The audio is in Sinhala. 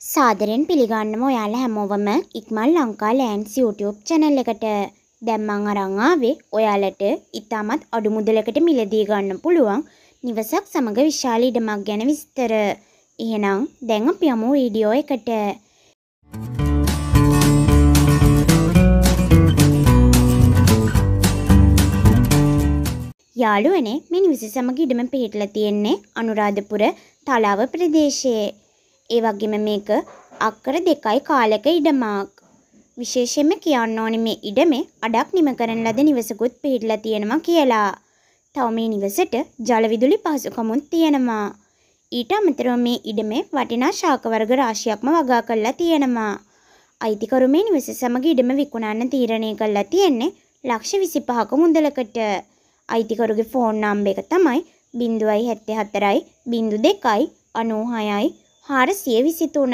සාදරයෙන් පිළිගන්නවා ඔයාලා හැමෝවම ඉක්මන් ලංකා ලෑන්ඩ්ස් YouTube channel එකට. දැන් මං අරන් ආවේ ඔයාලට ඉතාමත් අඩු මුදලකට මිලදී ගන්න පුළුවන් නිවසක් සමග විශාල ඉඩමක් ගැන විස්තර. එහෙනම් දැන් අපි යමු වීඩියෝ එකට. යාළුවනේ මේ නිවස සමග ඉඩම පිහිටලා තියෙන්නේ අනුරාධපුර තලාව ප්‍රදේශයේ. ඒ වගේම මේක අක්කර දෙකයි කාලක ඉඩමක්. විශේෂයෙන්ම කියන්න ඕනේ මේ ඉඩමේ අඩක් නිම කරන ලද නිවසකුත් පිහිටලා තියෙනවා කියලා. තව මේ නිවසට ජල විදුලි පහසුකමුත් තියෙනවා. ඊට අමතරව මේ ඉඩමේ වටිනා ශාක වර්ග රාශියක්ම වගා කරලා තියෙනවා. අයිතිකරු මේ නිවස සමග ඉඩම විකුණන්න තීරණය කරලා තියෙන්නේ ලක්ෂ 25ක මුදලකට. අයිතිකරුගේ ෆෝන් නම්බර එක තමයි 074යි 02යි 96යි හාරසිය විසිතුන